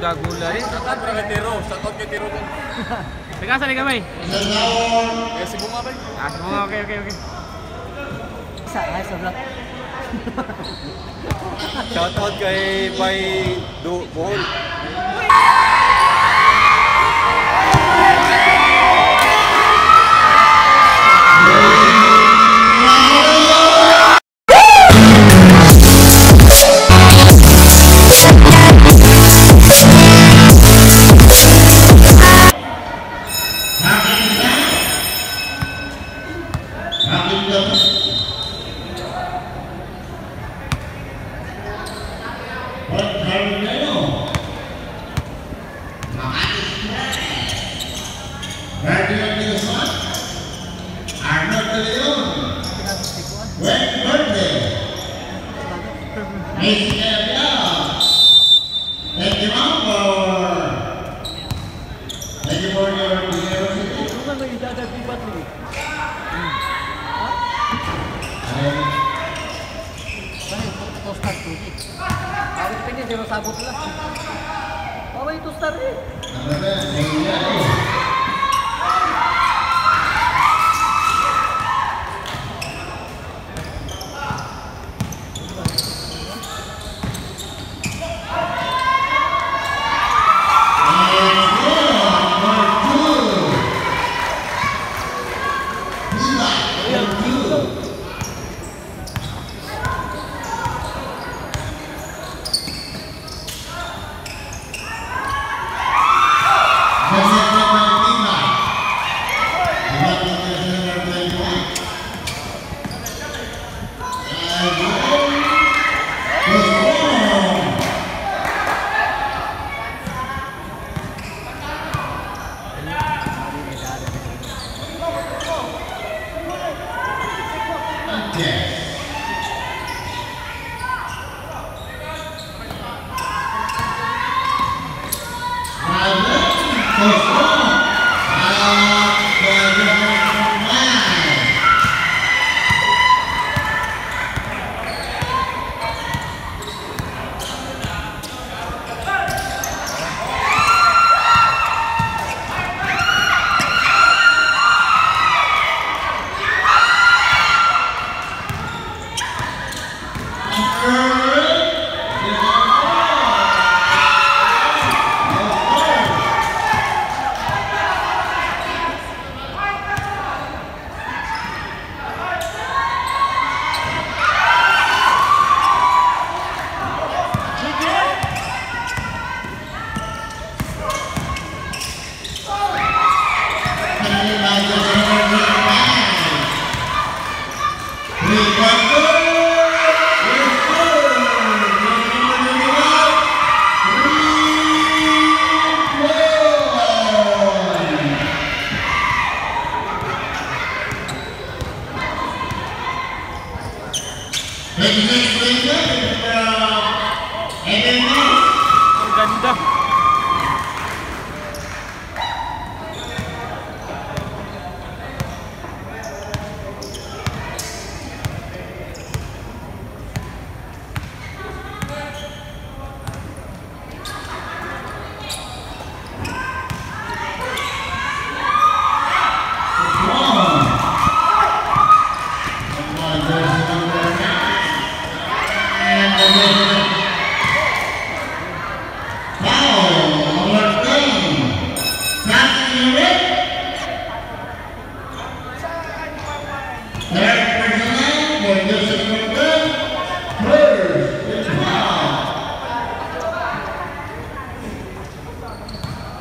gagulay. Shoutout bro Sa Tiro. Shoutout kay Teka, sali ka Sa eh? Eh, si Bunga ba eh? Ah, si Okay, okay, okay. Sa ay, sa vlog. Shoutout kay Bay Do Bohol. Death.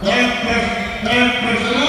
É, é, é,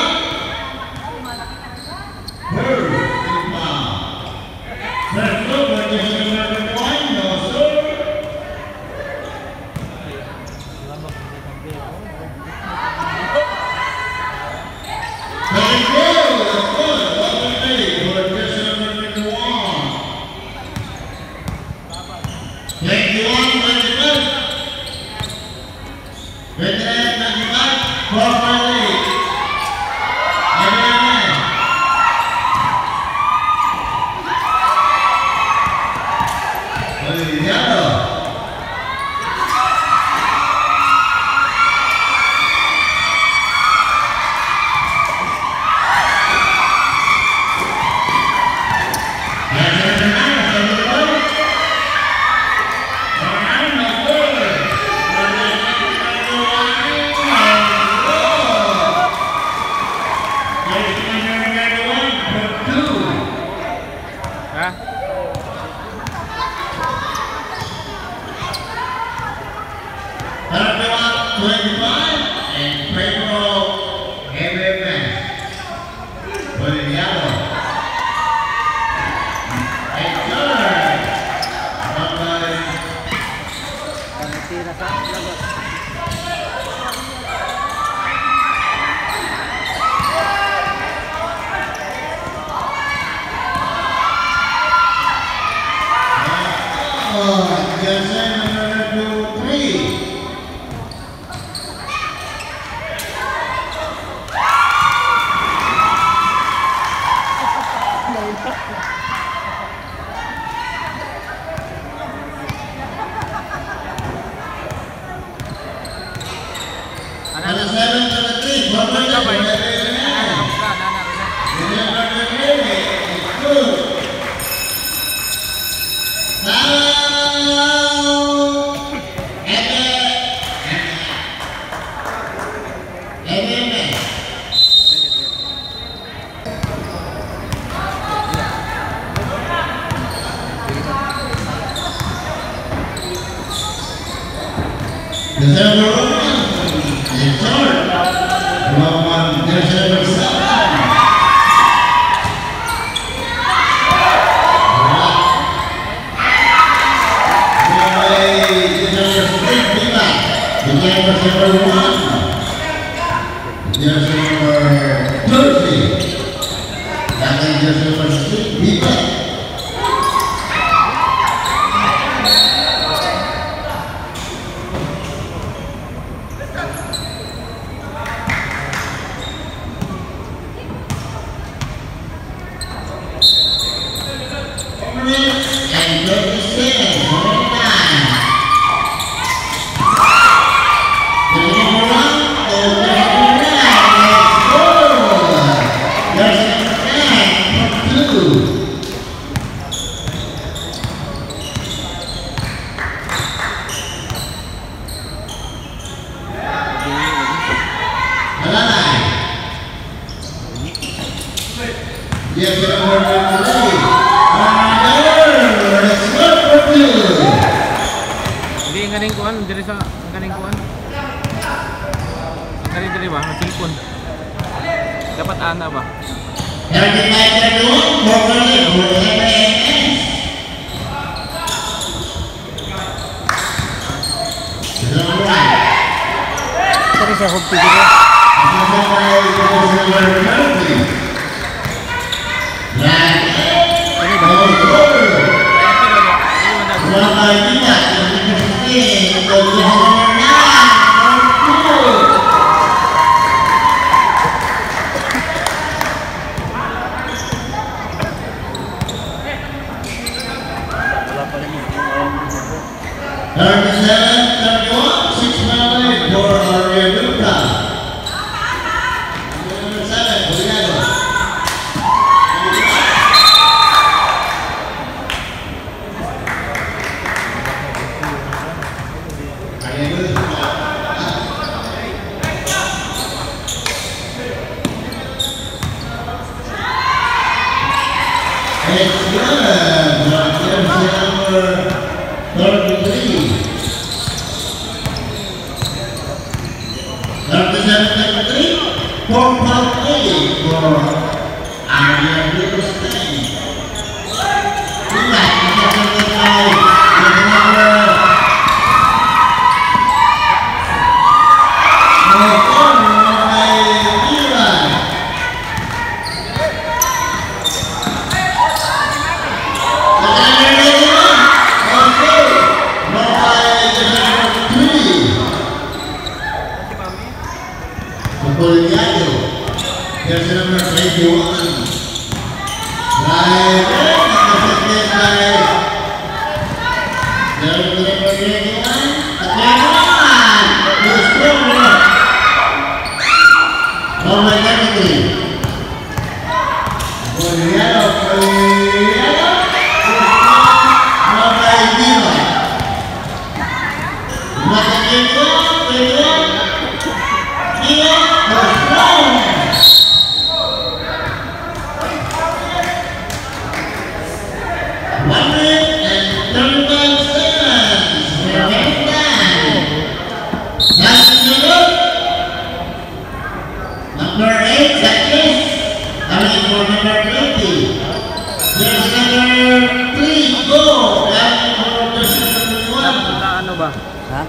Hah?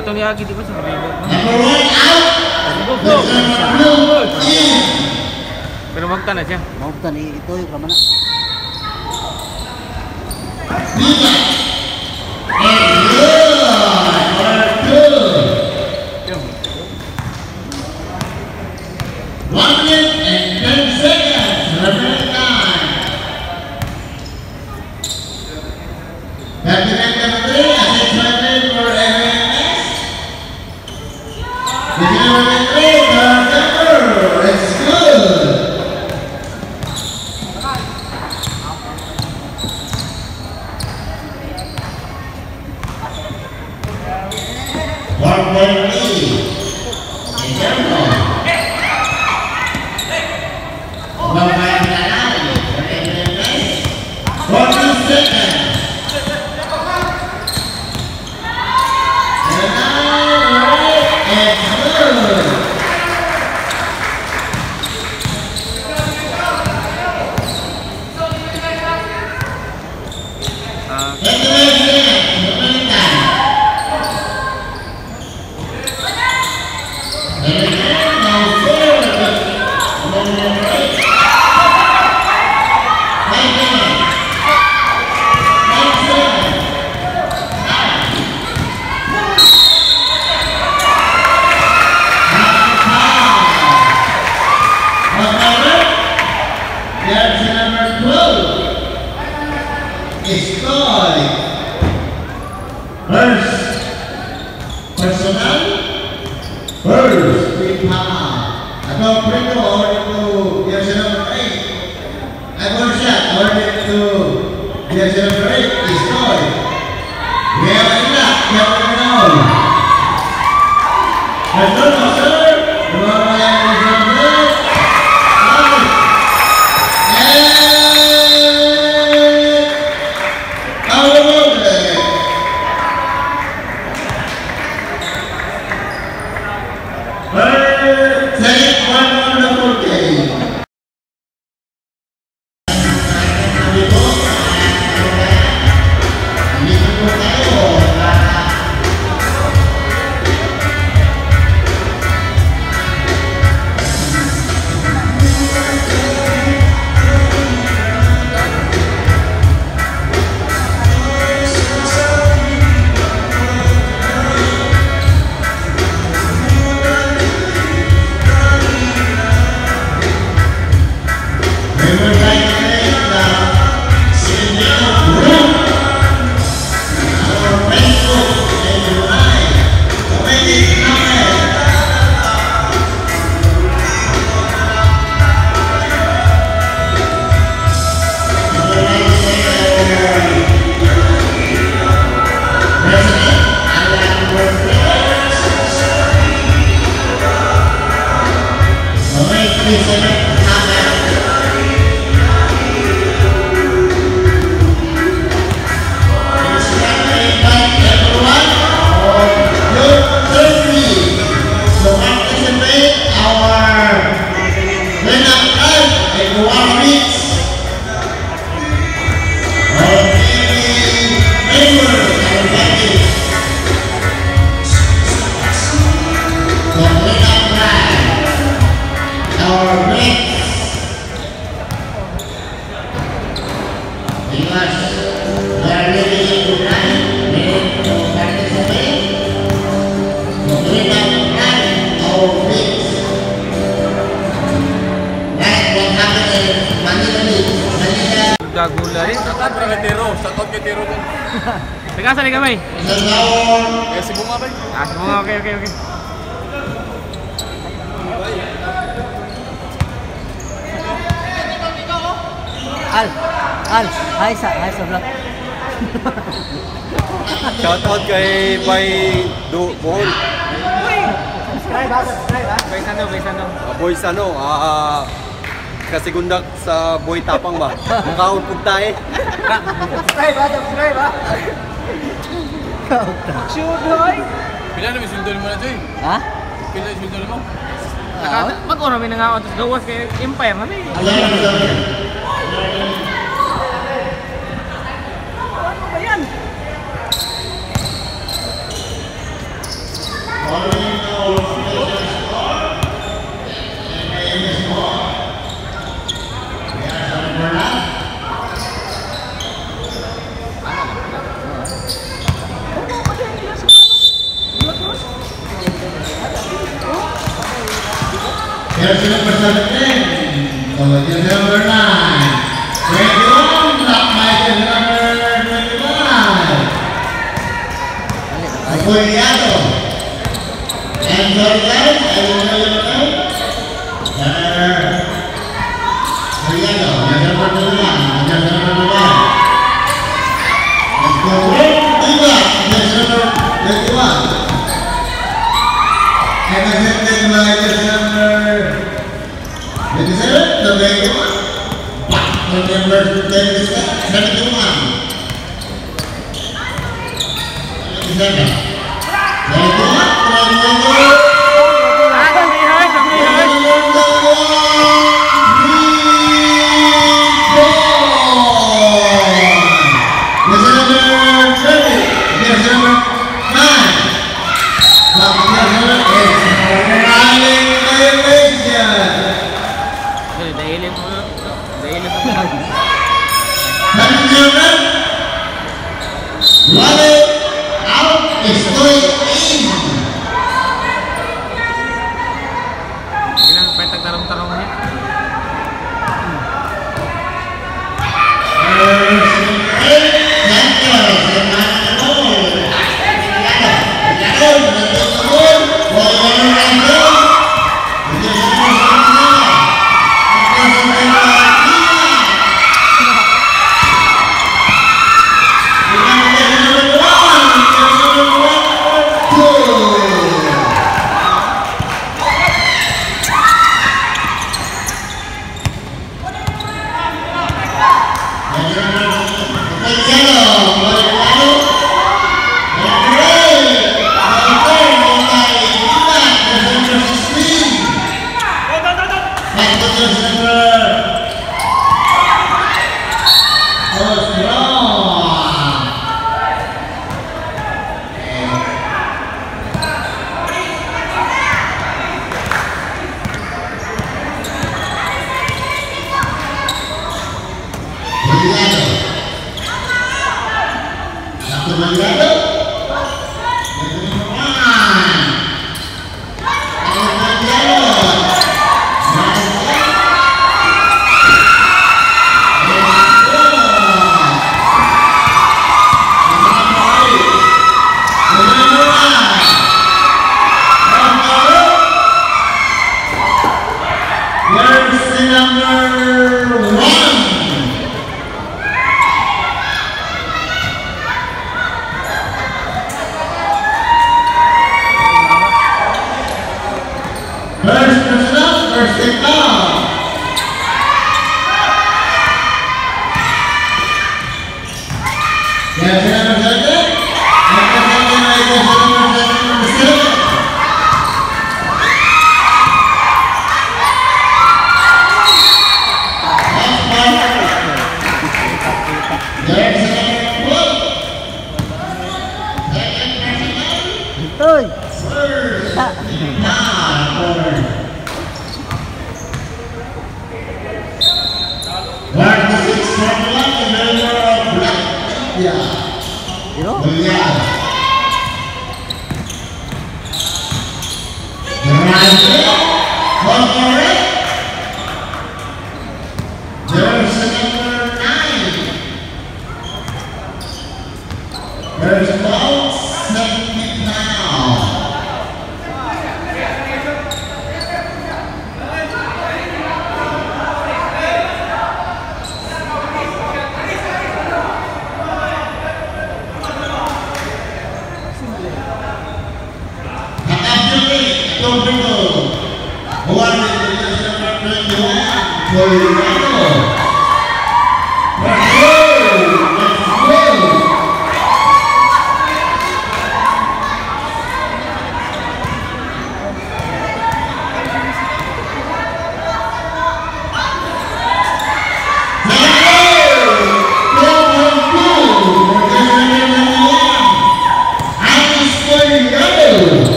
Atau dia lagi di sama Pero magtan aja. Magtan itu yung kamana. Al, Al, hi sa, hi sa vlog. Shoutout kay Bay Do Bohol. Subscribe, subscribe ha. Boy Sano, Boy Sano. Uh, boy Sano, ah, uh, kasegundak sa Boy Tapang ba? Mukhaon po tayo. subscribe ha, subscribe ha. Chudoy! Pila na may sundol mo na ito eh. Ha? Pila na sundol mo? Mag-oro may nangaon, tapos gawas kay Empire mami. Alam mo, Yes, number 17, Collegiate number 9. goleado Wale, out, estoy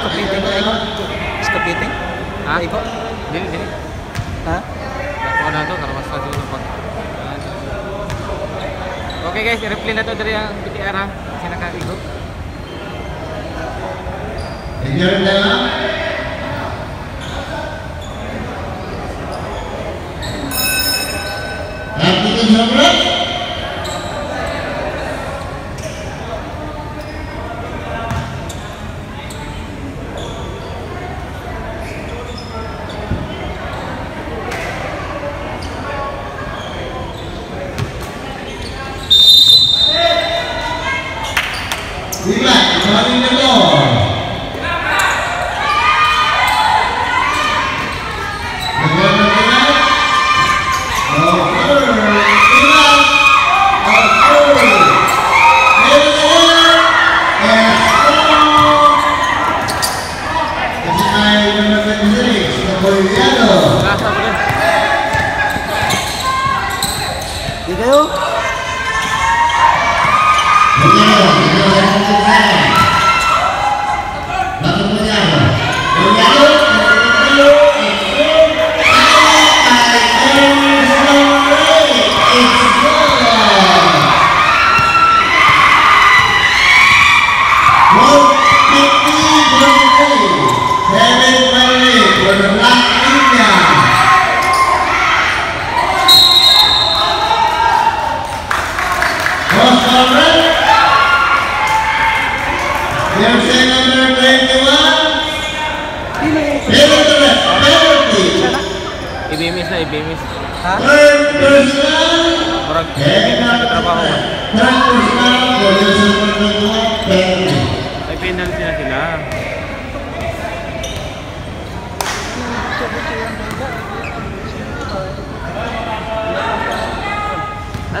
Skapiting na Skapiting? Ha? iko Dili, dili. Ha? Ako na ito, karawas na dito pag... Okay guys, i-reply na ito dari ang BTR ha. Kasi nakakigod. Enjoy na lang.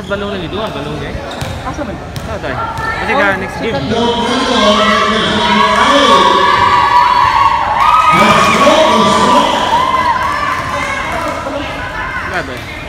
As balong lagi doon, balong kay. Asa man? Ah, Sa tay. Kasi ka next game. Grabe.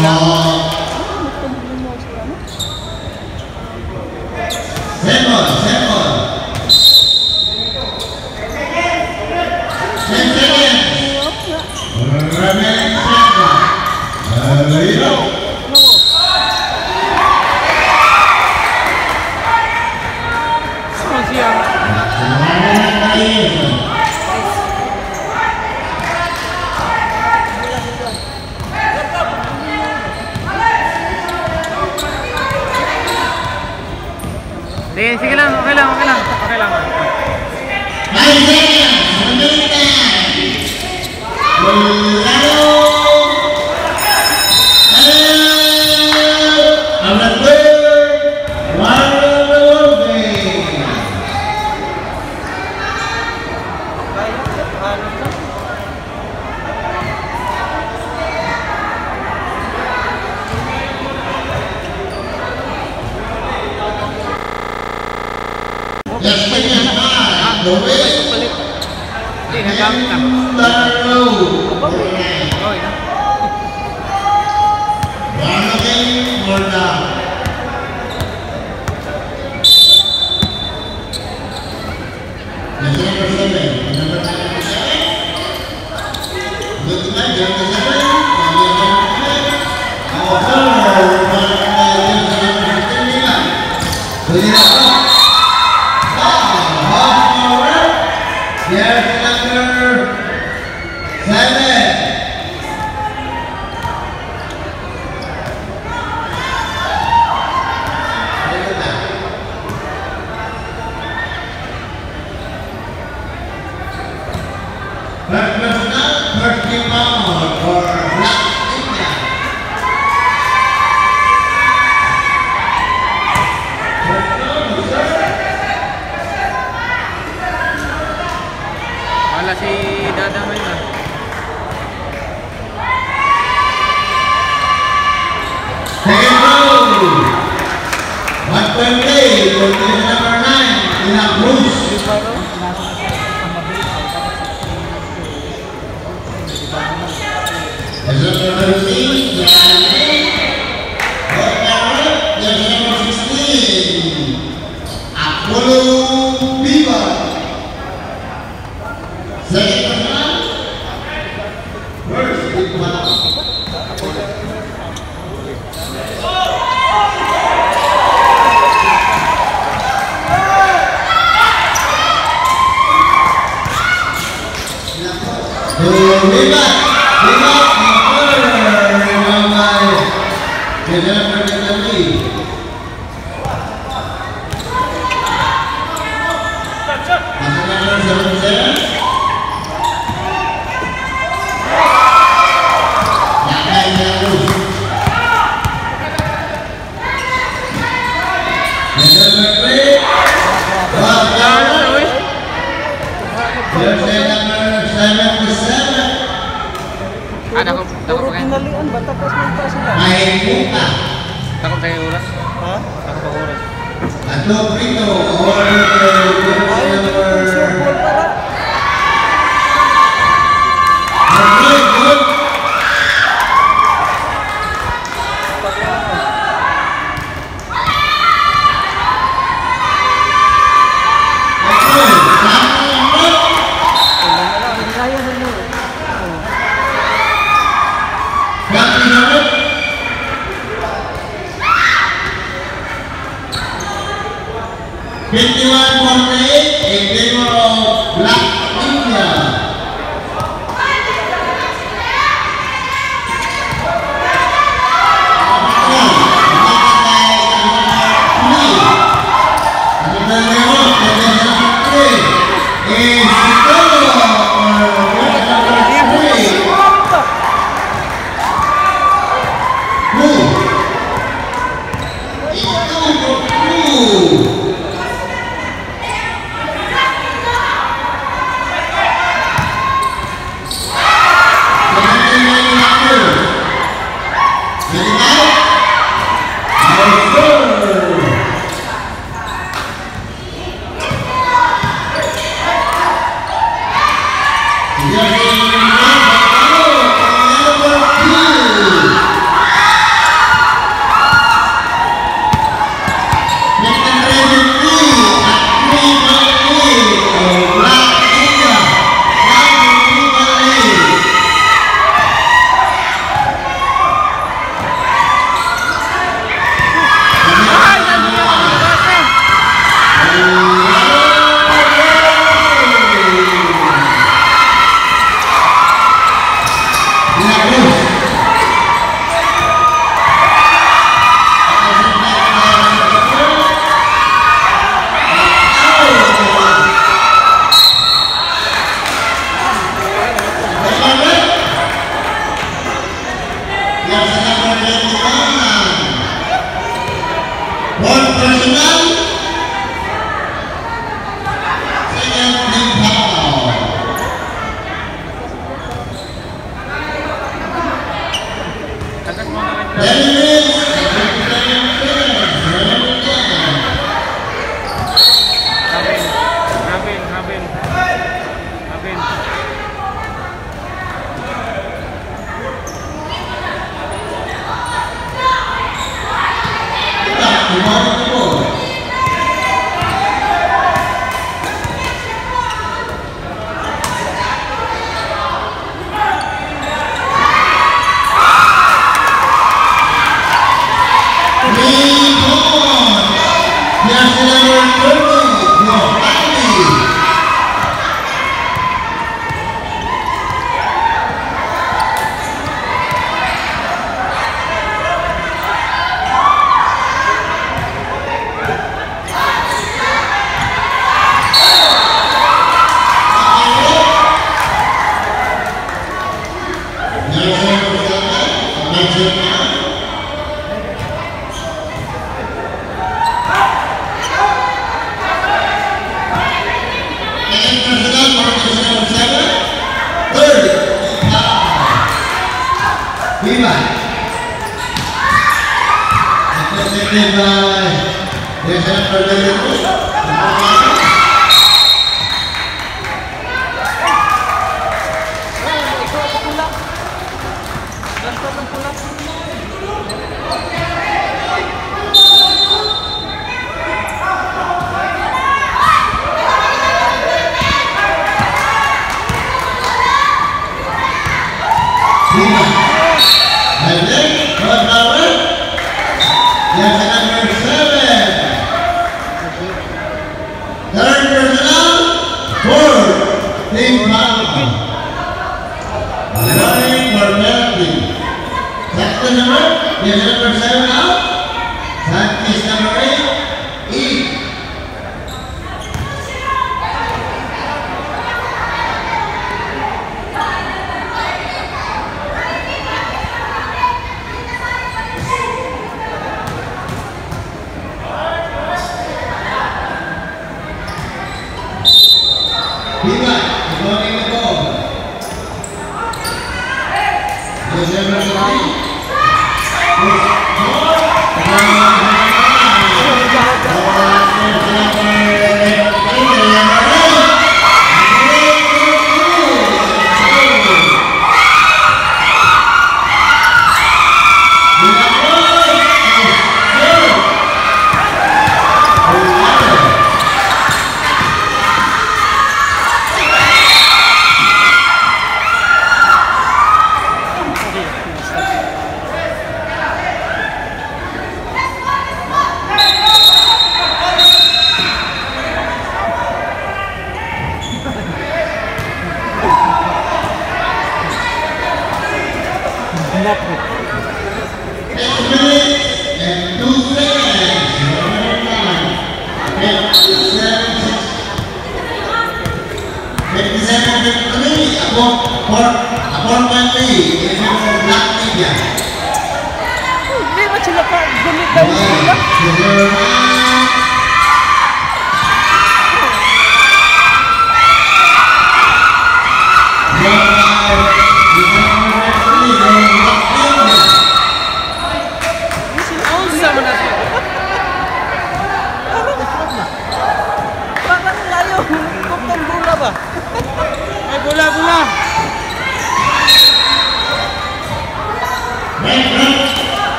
no.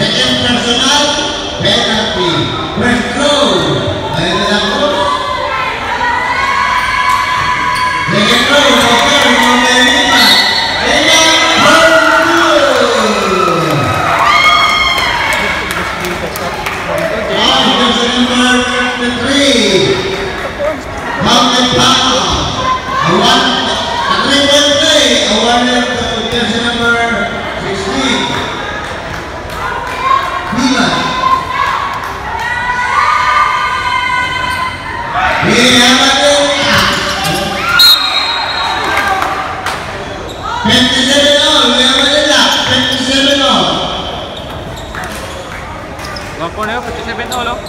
PN Nasional PNRP West เป了。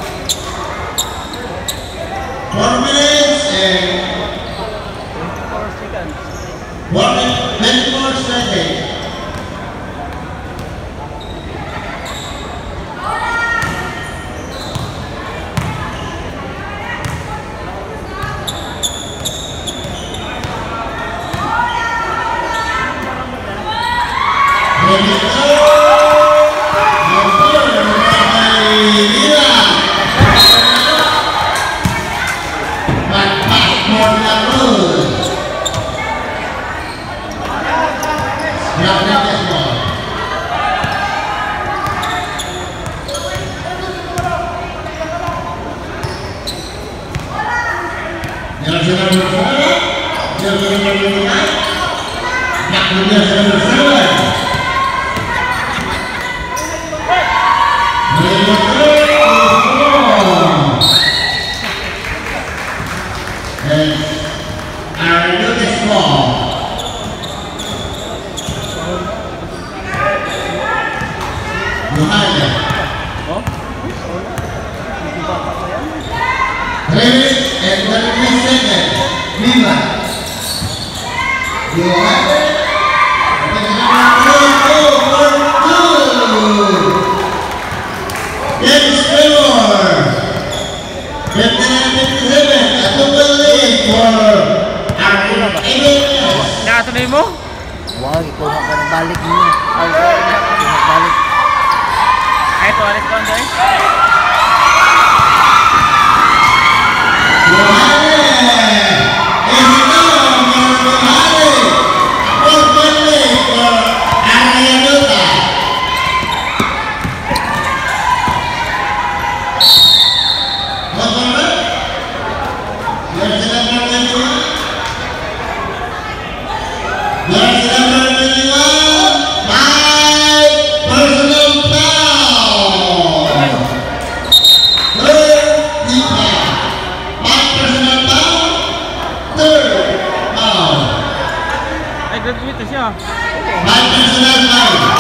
Nakatuloy mo? Wow, ikuha ka balik balik. now.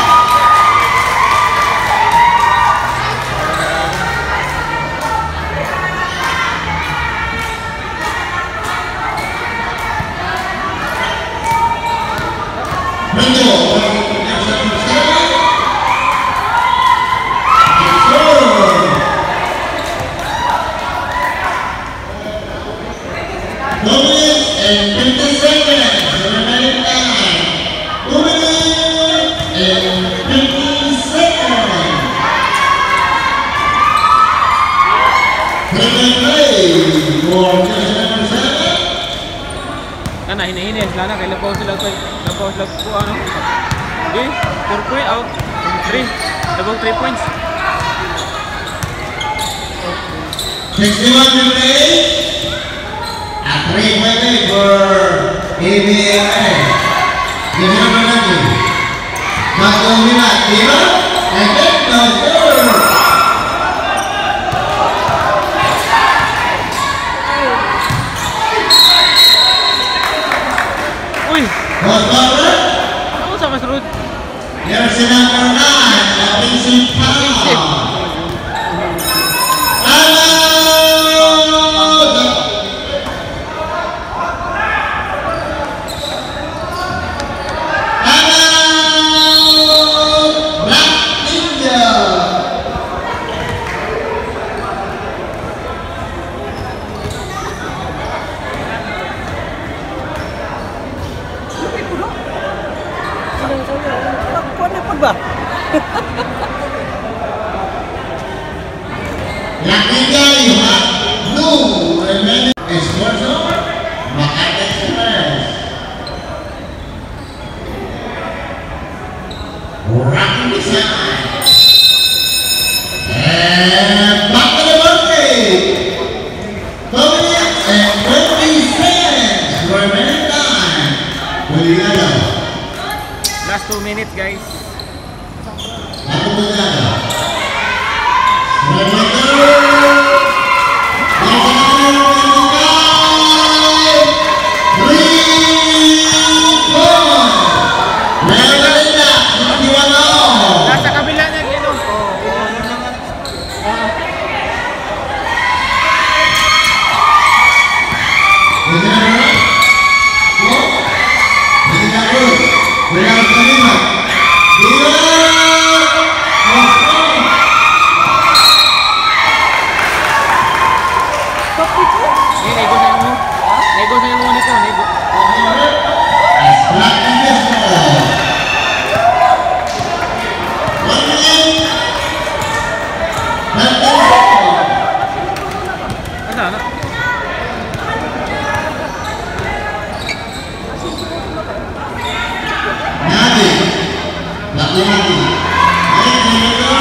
Amém.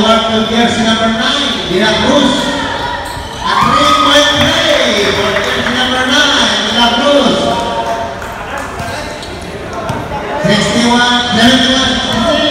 award of number 9, Dina Cruz. A 3.3 for number 9, Dina Cruz. 61, 71, 63.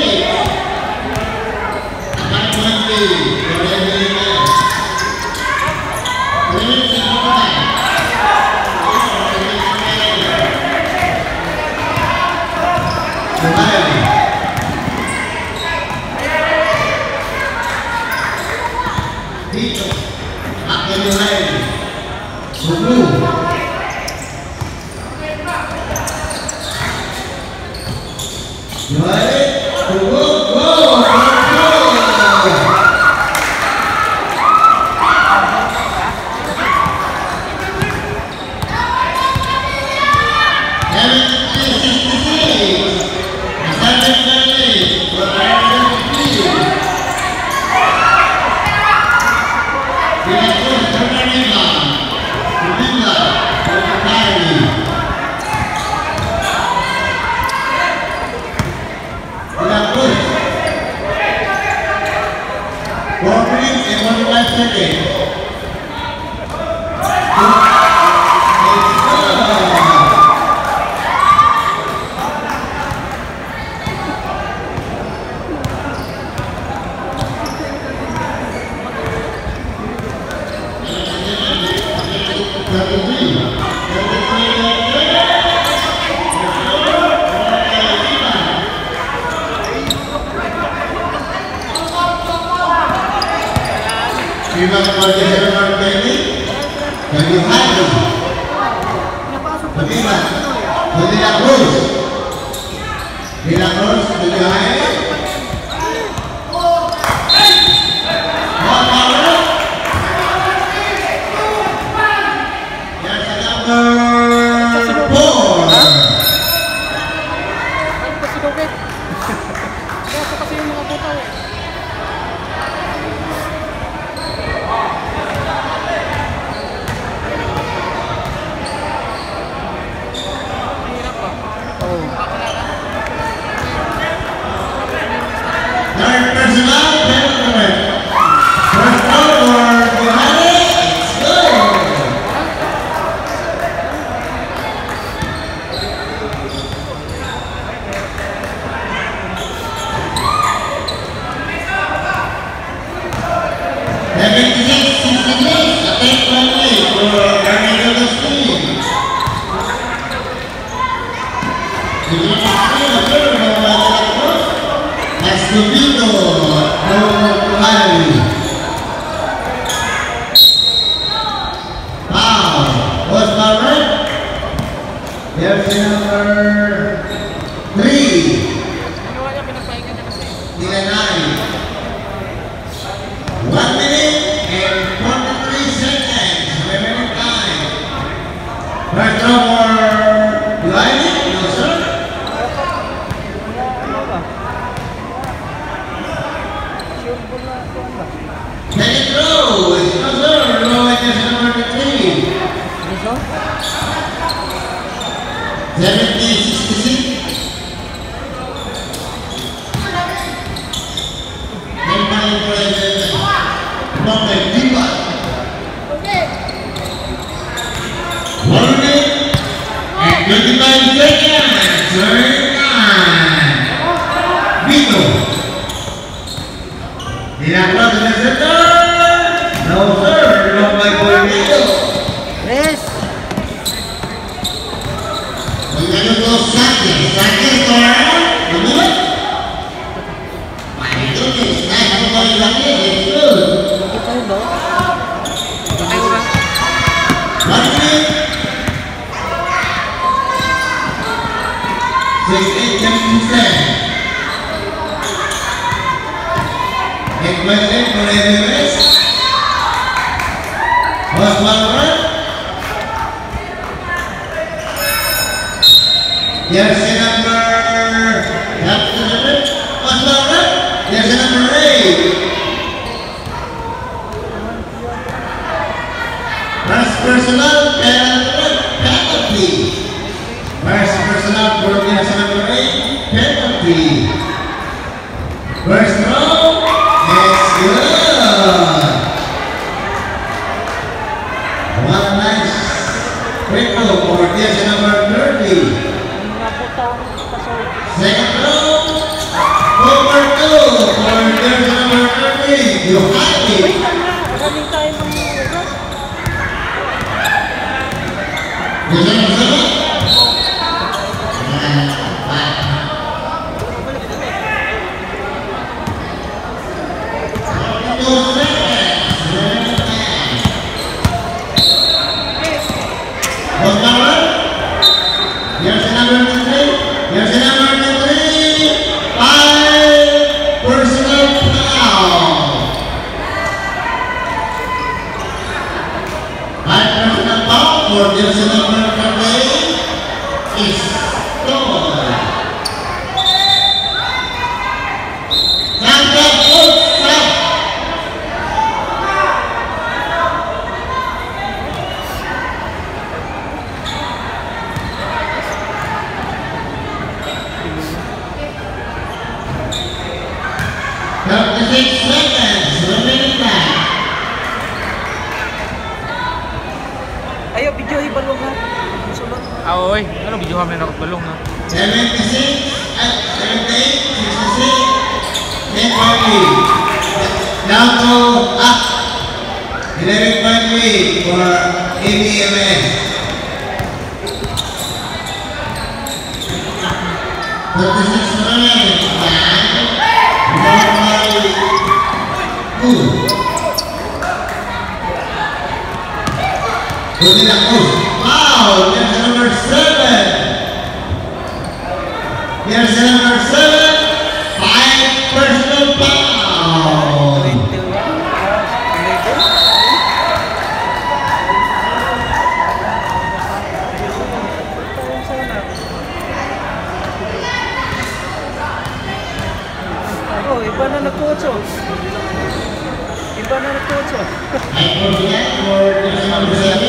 cái nó có sát kiểm sát cái quá đúng không phải tốt thì ta không coi lắm cái gì chứ Hãy subscribe cho kênh Ghiền Mì Gõ Để không bỏ lỡ những video hấp dẫn Yes. video ay balong ha. Ah, oo eh. Ano video kami na balong ha? 76 at 78, 66, 1040. Now to up. 11.3 for ABMS. Forty-six minutes. Rodina seven. seven. Five personal Oh, iba na nagkotso. Iba na nagkotso. At for the end, number seven.